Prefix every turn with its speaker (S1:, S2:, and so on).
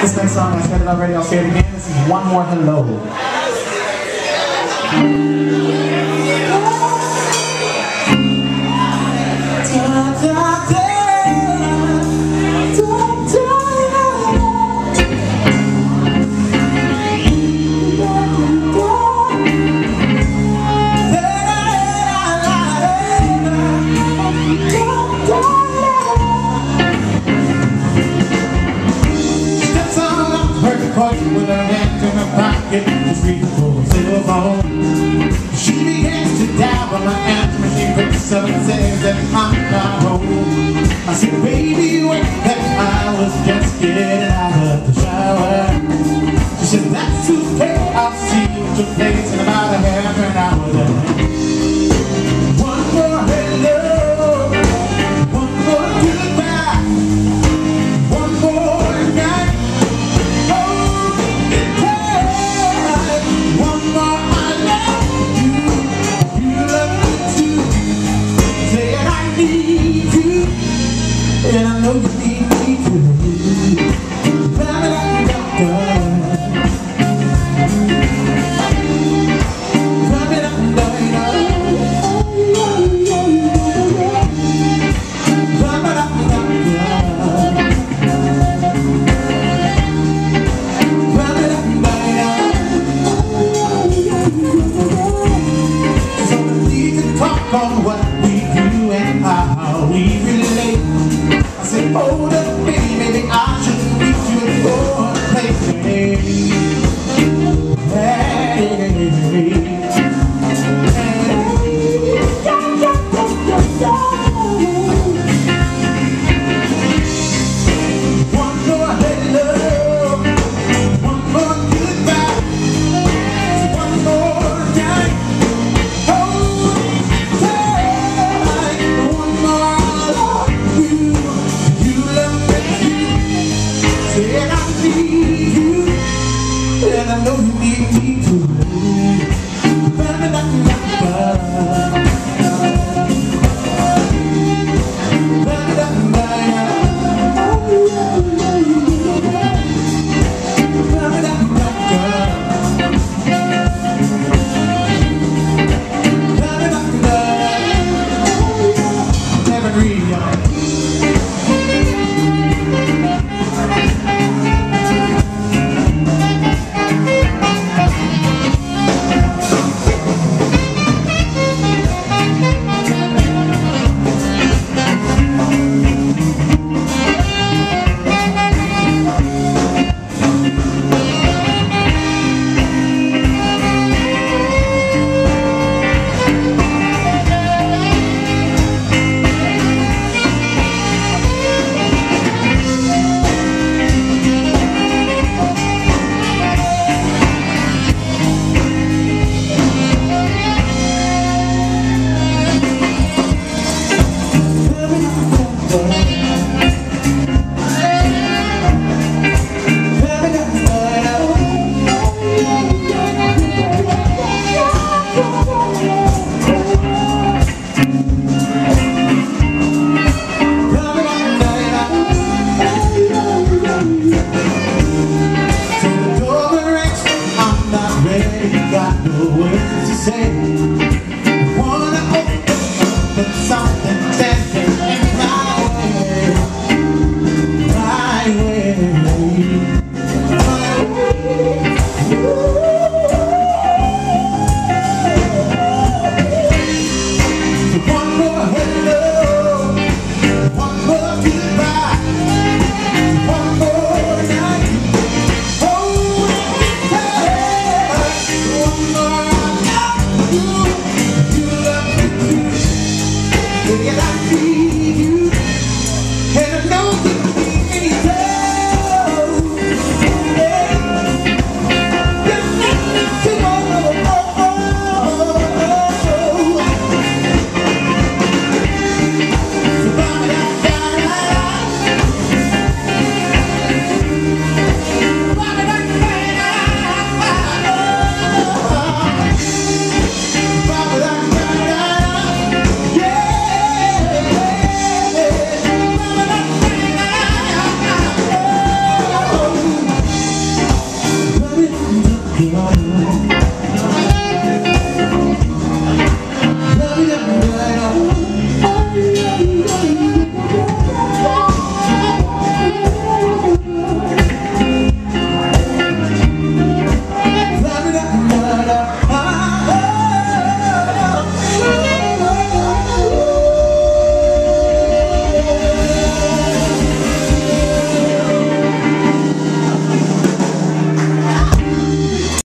S1: This next song, I said it already, I'll say it again. This is One More Hello. With her hand in her pocket, just reaching for a cell phone. She begins to doubt on my answer machine, picks up and says that I'm home. I said, baby, wait, that I was just getting need you, and I know you need me too. Ready, got no words to say. Wanna open up, something. My way. Oh, You're